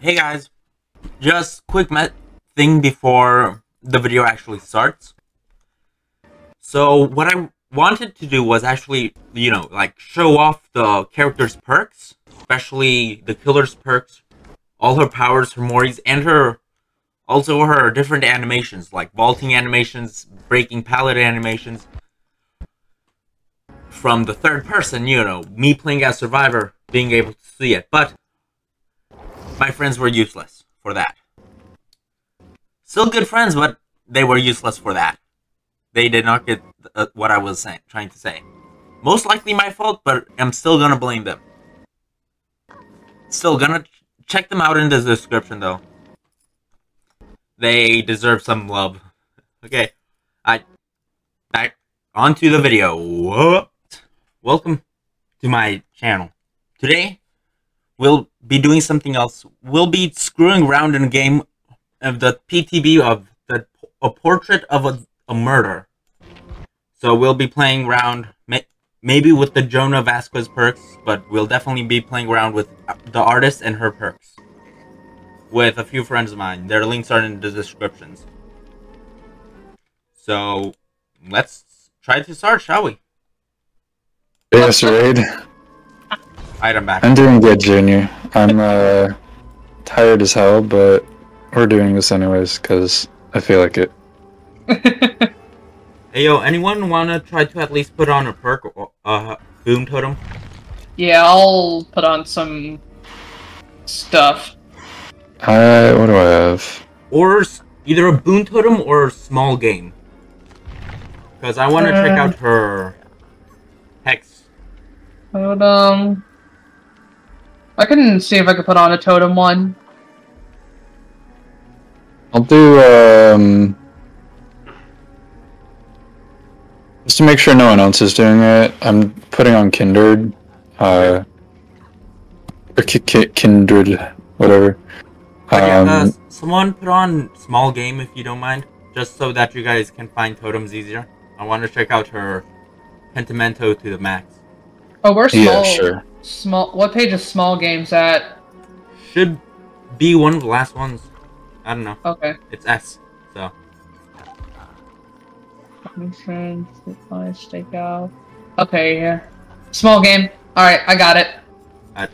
Hey guys, just quick thing before the video actually starts. So what I wanted to do was actually, you know, like show off the character's perks, especially the killer's perks, all her powers, her mories, and her also her different animations, like vaulting animations, breaking pallet animations. From the third person, you know, me playing as survivor, being able to see it. But my friends were useless for that. Still good friends, but they were useless for that. They did not get uh, what I was saying, trying to say. Most likely my fault, but I'm still gonna blame them. Still gonna ch check them out in the description though. They deserve some love. Okay, I back onto the video. What? Welcome to my channel. Today we'll be doing something else. We'll be screwing around in a game of the PTB of the a portrait of a, a murder. So we'll be playing around may, maybe with the Jonah Vasquez perks, but we'll definitely be playing around with the artist and her perks. With a few friends of mine. Their links are in the descriptions. So let's try to start, shall we? Yes, Raid. Item back. I'm doing good, Junior. I'm uh tired as hell, but we're doing this anyways because I feel like it. hey yo, anyone wanna try to at least put on a perk or uh boon totem? Yeah, I'll put on some stuff. I what do I have? Or either a boon totem or a small game. Because I want to uh, check out her hex. Hold um. I can see if I can put on a totem one. I'll do, um... Just to make sure no one else is doing it, I'm putting on Kindred. Uh... Or Kindred, whatever. Um, yeah, uh, someone put on small game if you don't mind, just so that you guys can find totems easier. I want to check out her Pentimento to the max. Oh, we're small. Yeah, sure. Small. What page is small games at? Should be one of the last ones. I don't know. Okay. It's S. So. Out. Okay, yeah. Small game. All right, I got it. I...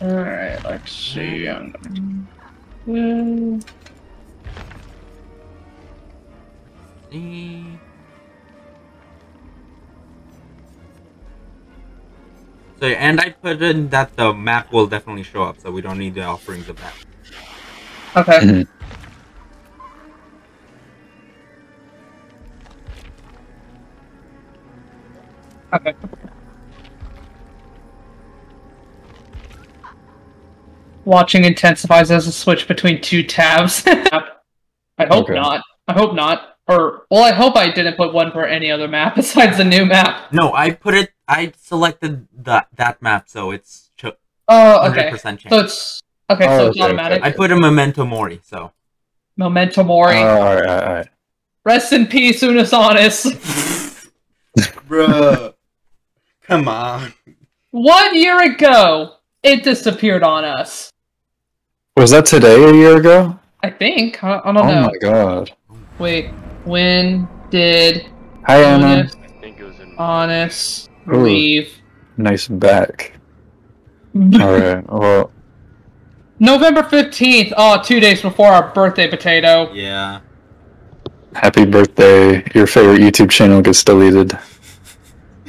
All right, let's see. Um, see. So, and I put in that the map will definitely show up, so we don't need the offerings of that. Okay. Mm -hmm. Okay. Watching intensifies as a switch between two tabs. I hope okay. not. I hope not. Or well, I hope I didn't put one for any other map besides the new map. No, I put it. I selected that that map, so it's. Oh, okay. Chance. So it's okay. Oh, so it's okay, automatic. Okay. I put a memento mori, so. Memento mori. Oh, all right, all right. Rest in peace, Unus Annus. Bruh. Come on. One year ago, it disappeared on us. Was that today? A year ago? I think. I, I don't oh know. Oh my god. Wait. When did Hi Anna. Honest leave? Nice back. Alright, well November 15th, oh, two days before our birthday potato. Yeah. Happy birthday. Your favorite YouTube channel gets deleted.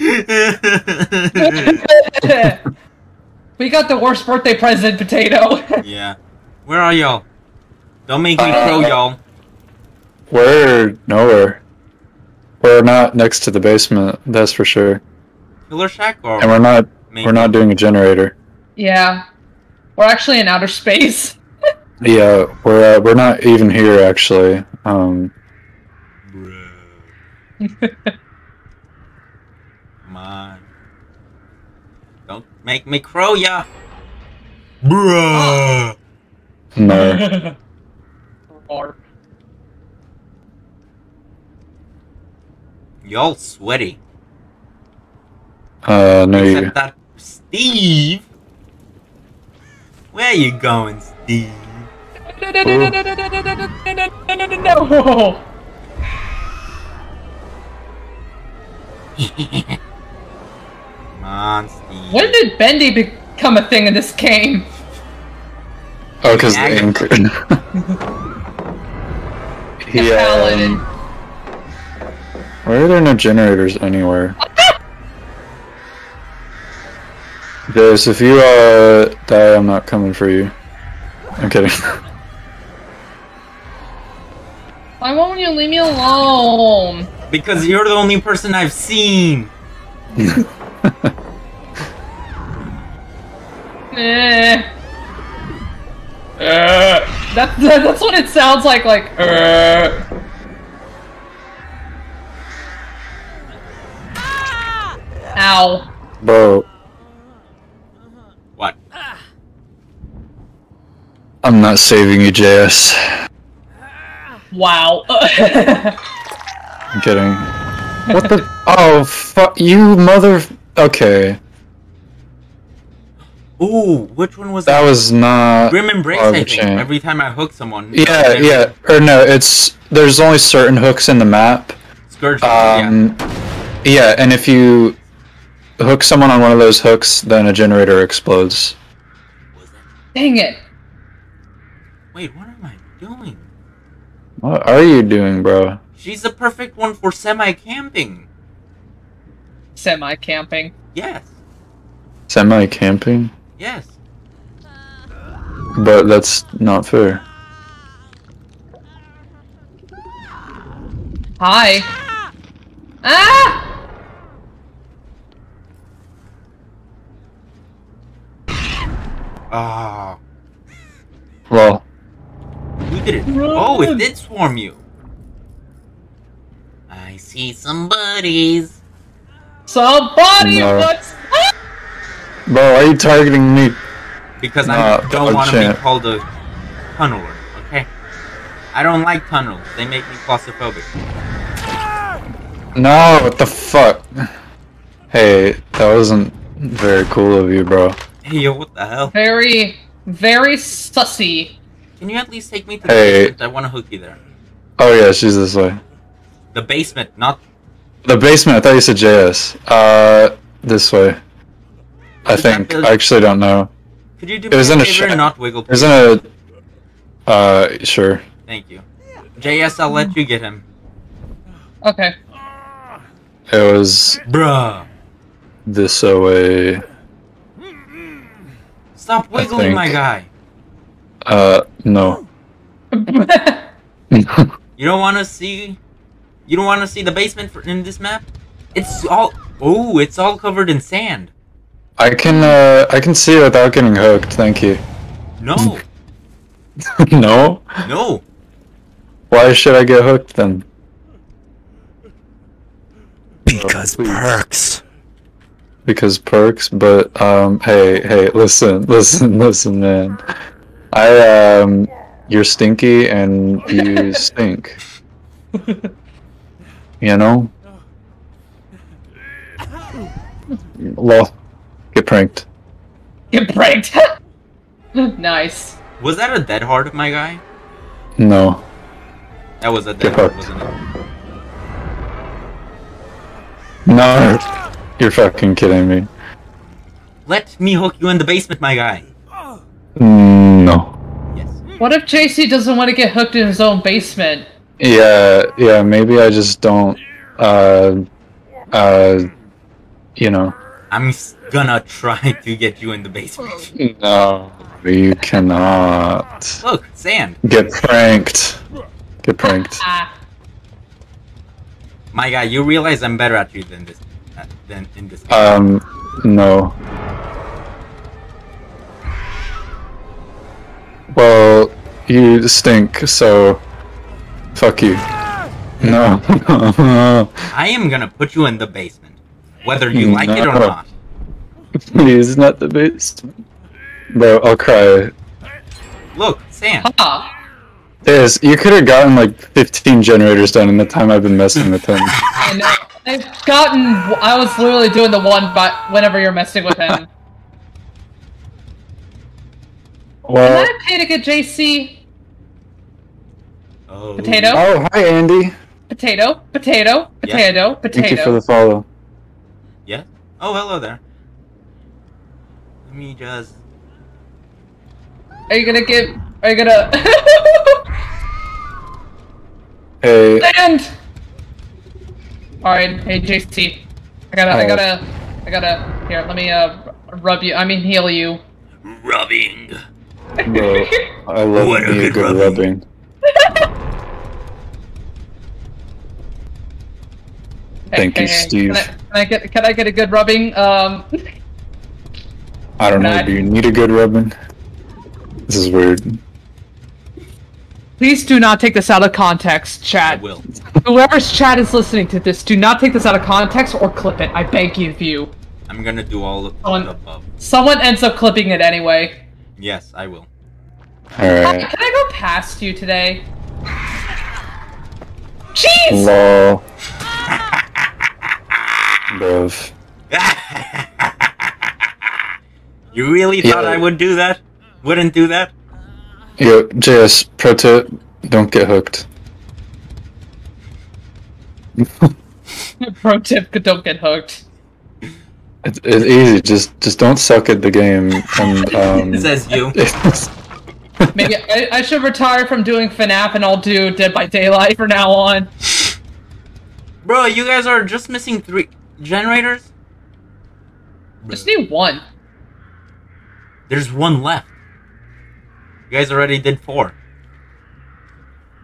we got the worst birthday present, potato. yeah. Where are y'all? Don't make me uh, crow y'all. We're nowhere. We're not next to the basement, that's for sure. Killer shack or And we're not we're not doing a generator. Yeah. We're actually in outer space. yeah, we're uh, we're not even here actually. Um Come on. Don't make me crow ya. Bruh. No. Y'all sweaty. Uh, no, Except that Steve. Where are you going, Steve? No, no, no, no, no, no, no, no, no, no, no, no, no. Come on, Steve. When did Bendy become a thing in this game? Oh, because the Yeah. anchor. The um, why are there no generators anywhere? Jace, if you uh die, I'm not coming for you. I'm kidding. Why won't you leave me alone? Because you're the only person I've seen. Eh. Uh, that, that, that's what it sounds like, like, uh. Ow. Bro, What? I'm not saving you, JS. Wow. I'm kidding. What the? Oh, fuck you, mother. Okay, Ooh, which one was that that? was not. Grim Embrace, I think. shame. Every time I hook someone. Yeah, every- yeah, or no, it's there's only certain hooks in the map. Scourge. yeah. Um, yeah, and if you hook someone on one of those hooks, then a generator explodes. Dang it. Wait, what am I doing? What are you doing, bro? She's the perfect one for semi-camping. Semi camping. Yes. Semi camping, Yes. but that's not fair. Hi. Ah! Ah. Well, Who did it? Oh, it did swarm you. I see some buddies. Somebody No. wants. bro, why are you targeting me? Because Nah, I don't want to be called a tunneler, okay? I don't like tunnels. They make me claustrophobic. No, what the fuck? Hey, that wasn't very cool of you, bro. Hey, yo, what the hell? Very, very sussy. Can you at least take me to the Hey. basement? I want to hook you there. Oh yeah, she's this way. The basement, not... The basement. I thought you said JS. Uh, this way. I think. I actually don't know. Could you do It me was a in a favor sh- and not wiggle, It was in a. Uh, sure. Thank you. JS, I'll let you get him. Okay. It was Bruh. this way. Stop wiggling, my guy. Uh, no. You don't want to see... You don't want to see the basement for, in this map? It's all... Oh, it's all covered in sand. I can. Uh, I can see without getting hooked. Thank you. No. no. No. Why should I get hooked then? Because please. perks. Because perks, but um, hey, hey, listen, listen, listen, man. I um, you're stinky and you stink. You know. Well, get pranked. Get pranked. nice. Was that a Dead Hard, my guy? No. That was a Get Dead Hard, wasn't it? No. You're fucking kidding me. Let me hook you in the basement, my guy. Mm, No. Yes. What if JC doesn't want to get hooked in his own basement? Yeah, yeah, maybe I just don't, uh, uh, you know. I'm gonna try to get you in the basement. No. You cannot. Look, sand. Get pranked. Get pranked. Ah. My guy, you realize I'm better at you than this, uh, than in this. game. Um, no. Well, you stink, so fuck you. No. I am gonna put you in the basement, whether you like it or not. Please, not the basement. Bro, I'll cry. Look, Sam. Ha. Is you could have gotten like 15 generators done in the time I've been messing with him. I know. I've gotten. I was literally doing the one, but whenever you're messing with him. Can Well, I pay to get JC? Oh. Potato? oh, hi Andy. Potato, potato, potato, Potato Thank you for the follow. Yeah. Oh, hello there. Let me just. Are you gonna give? Are you gonna? Hey, Land. All right, hey JC, I gotta, I gotta, I gotta. Here, let me uh rub you. I mean heal you. Rubbing. Bro, I love What a me a good good rubbing. rubbing. Thank hey, you, Steve. Can I, can I get, can I get a good rubbing? Um, I don't know. Nah. Do you need a good rubbing? This is weird. please do not take this out of context, I will. Whoever's chat is listening to this, do not take this out of context or clip it. I beg you, of you. I'm gonna do all of On- the above. Someone ends up clipping it anyway. Yes, I will. Alright. Can I go past you today? Jeez! Lol. Bruv. you really thought Yeah. I would do that? Wouldn't do that? Yo, JS, pro tip, don't get hooked. Pro tip: don't get hooked. It's, it's easy, just just don't suck at the game and um Says you. Maybe I, I should retire from doing FNAF and I'll do Dead by Daylight from now on. Bro, you guys are just missing three generators? Just need one. There's one left. You guys already did four.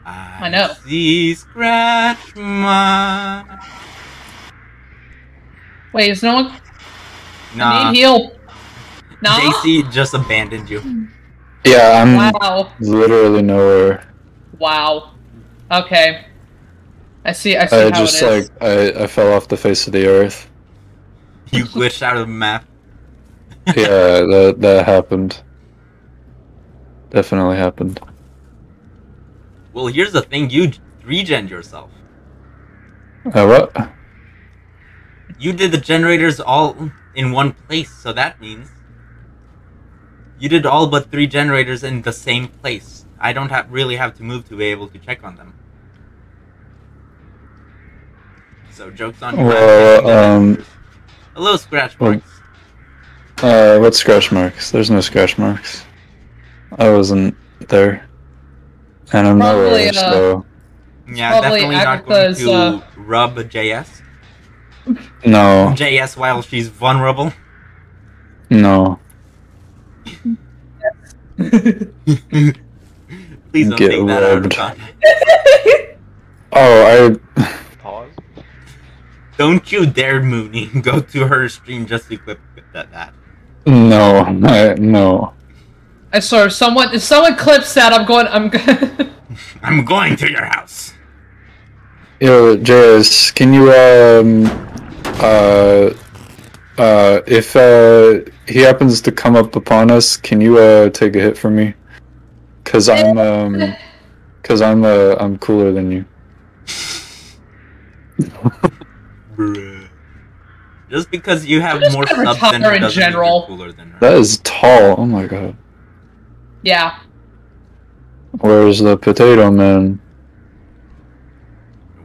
I, know. See scratch mark. Wait, is no one? I Nah. need heal. No. JC just abandoned you. yeah, I'm Wow. literally nowhere. Wow. Okay. I see. I see I how just it is. like I, I fell off the face of the earth. You glitched out of the map. Yeah, that that happened. Definitely happened. Well, here's the thing. You regen yourself. Uh, what? You did the generators all in one place, so that means you did all but three generators in the same place. I don't have really have to move to be able to check on them. So jokes on you. Well, um, Hello, scratch marks. uh, what scratch marks? There's no scratch marks. I wasn't there, and I'm Probably, nowhere. uh, So yeah, probably definitely not going Agatha's, to uh, rub JS. No, JS while she's vulnerable. no. Please don't Get take that out of context. Oh, I. Pause. Don't you dare, Mooney, go to her stream just to clip that. that. No, I, no. I swear, if someone if someone clips that, I'm going. I'm. go- I'm going to your house. Yo, JS, can you um uh uh if uh he happens to come up upon us, can you uh take a hit from me? Cause I'm um cause I'm uh I'm cooler than you. Bruh. Just because you have more gonna subs than her in doesn't mean you're general. cooler than her. That is tall. Oh my god. yeah. Where's the potato man?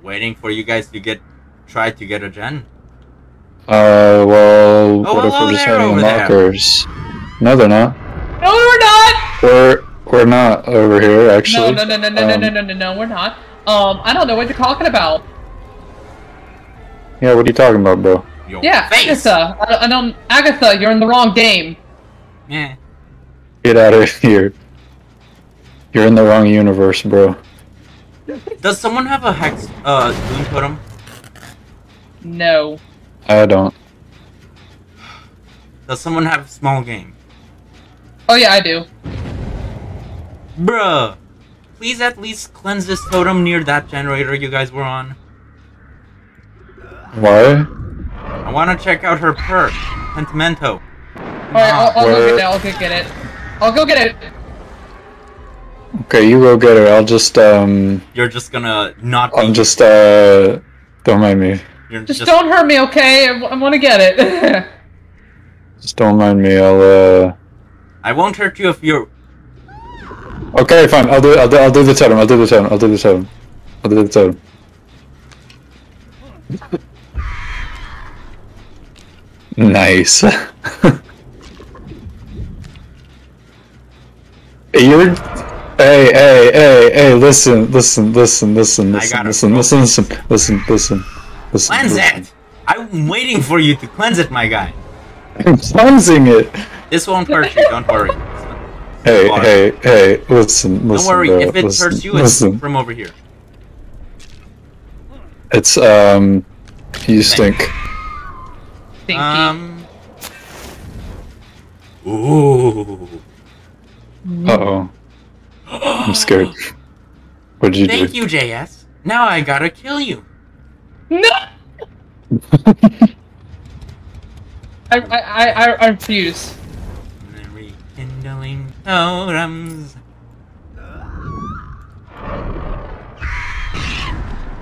Waiting for you guys to get try to get a gen. Uh well Oh, what if we're just having over there. No they're not. No, we're not. We're we're not over here actually. No, no, no, no, no, no, Um, no, no, no, no, we're not. Um, I don't know what you're talking about. Yeah, what are you talking about, bro? Your Yeah, face. Agatha. I don't, I don't. Agatha, you're in the wrong game. Yeah. Get out of here. You're in the wrong universe, bro. Does someone have a hex uh moon totem? No. I don't. Does someone have a small game? Oh yeah, I do. Bruh. Please at least cleanse this totem near that generator you guys were on. Why? I wanna check out her perk. Pentimento. All right, I'll, I'll go get it. I'll go get it. I'll go get it. Okay, you go get her. I'll just um You're just gonna not be I'm just uh don't mind me. You're Just, just, don't hurt me, okay? I, want to get it. Just don't mind me. I'll uh I won't hurt you if you're Okay, fine. I'll do. I'll do. I'll do the totem. I'll do the totem. I'll do the totem. I'll do the totem. nice. You're. Hey, hey, hey, hey! Listen, listen, listen, listen, I listen, gotta listen, go. listen, listen, listen, listen, listen. Cleanse listen. it! I'm waiting for you to cleanse it, my guy. I'm cleansing it. This won't hurt you, don't worry. Hey, Water. hey, hey! Listen, listen. Don't worry, bro, if it listen, hurts you, it's listen. from over here. It's um, you stink. Stinky. Um. Ooh. Uh oh. I'm scared. What did you Thank do? Thank you, JS. Now I gotta kill you. No! I, I, I, I I refuse. Rekindling totems.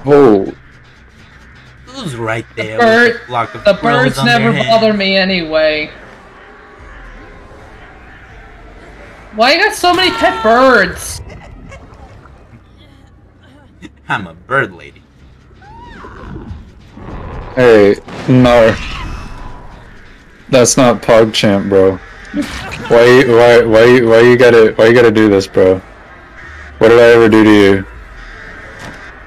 Oh, Who's right there? bird- with a flock of The birds on their never head? bother me anyway. Why you got so many pet birds? I'm a bird lady. Hey, no. That's not PogChamp, bro. Why, you- why, why, why you gotta, why you gotta do this, bro? What did I ever do to you?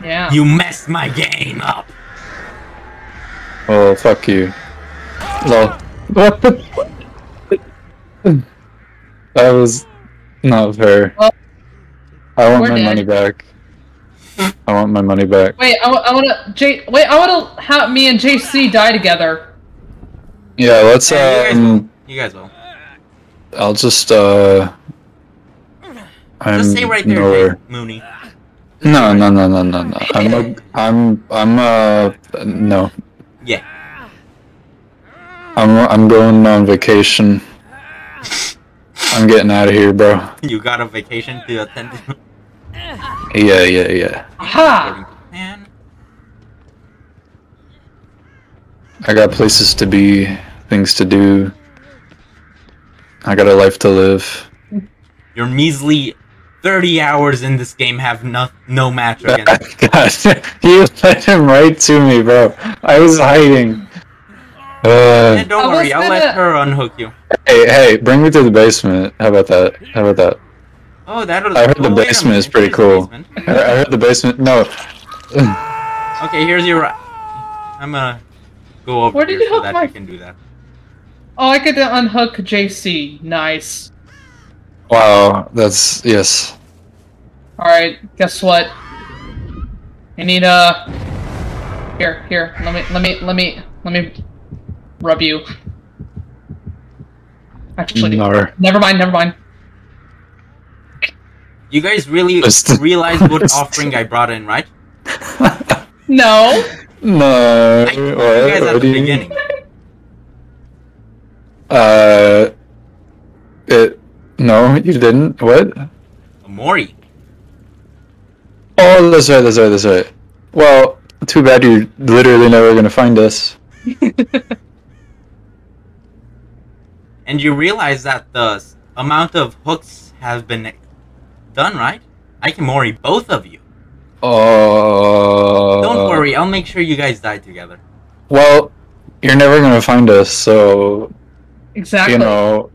Yeah. You messed my game up. Oh, fuck you. No. What the? That was not fair. Well, I want my dead. money back. I want my money back. Wait, I, I wanna J. Wait, I wanna have me and JC die together. Yeah, let's Yeah, you guys will. um. You guys will. I'll just uh. I'm Just say right there, nowhere. Mooney. No, no, no, no, no, no. I'm a, I'm, I'm uh, no. Yeah. I'm, I'm going on vacation. I'm getting out of here, bro. You got a vacation to attend to Yeah, yeah, yeah. Aha! according to plan. I got places to be, things to do. I got a life to live. Your measly 30 hours in this game have no, no match against. God, you let him right to me, bro. I was hiding. Uh, And don't worry, I'll let her unhook you. hey, hey, bring me to the basement. How about that? How about that? Oh, that'll. I heard the wait a basement is pretty cool. basement. I I heard the basement. No. Okay, here's your. I'm gonna go over Where did here you so hook that my- you can do that. Oh, I get to unhook JC. Nice. Wow, that's yes. Alright, guess what? I need uh here, here, let me let me let me let me rub you. Actually No. never mind, never mind. You guys really Just- realize what offering I brought in, right? No! no. I you what- guys what at the you- beginning. Uh, it. No, you didn't. What? Mori. Oh, that's right. That's right. That's right. Well, too bad you're literally never gonna find us. And you realize that the amount of hooks have been done, right? I can Mori both of you. Oh. Don't worry, I'll make sure you guys die together. Well, you're never gonna find us, so exactly. you know.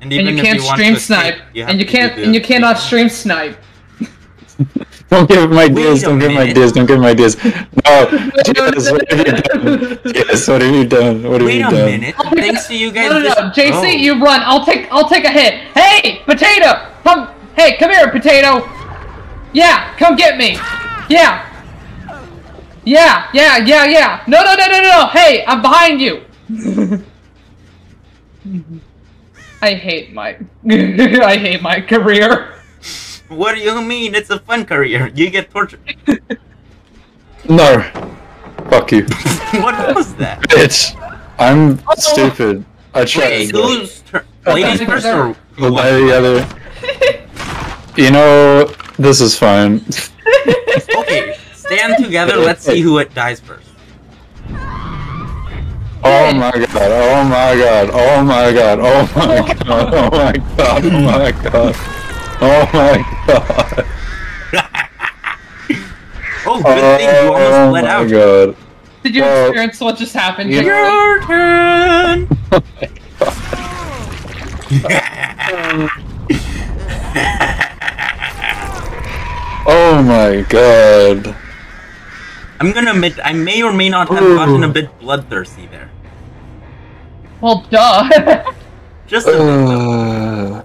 And and you can't you want stream to escape, snipe. have and you can't and you cannot stream snipe. Don't give him ideas. a Don't give him minute. ideas. Don't give him ideas. No. Yes, what have you done? Yes, what have you done? What have Wait you a done? minute. Thanks to you guys. No no no, JC, Oh. you run. I'll take I'll take a hit. Hey, potato! Come hey, come here, potato! Yeah, come get me! Yeah! Yeah, yeah, yeah, yeah! No no no no no no! Hey, I'm behind you! I hate my I hate my career. What do you mean? It's a fun career. You get tortured. No. Fuck you, what was that? bitch. I'm stupid. I Wait, tried. but- who's turn? Ladies first or who Well, the other. You know, this is fine. Okay, stand together. Let's see who it dies first. Oh my god, oh my god, oh my god, oh my god, oh my god, oh my god. Oh my god. Oh, good thing you almost Oh bled my god. Did you Well, experience what just happened? you Jeffrey? Your turn. Oh my god. I'm gonna admit I may or may not have gotten a bit bloodthirsty there. Well, duh. Just a Uh,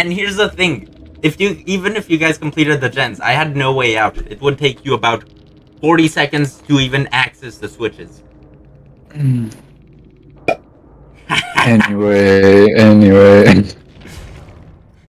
And here's the thing. If you even if you guys completed the gens, I had no way out. It would take you about 40 seconds to even access the switches. Hmm. anyway, anyway.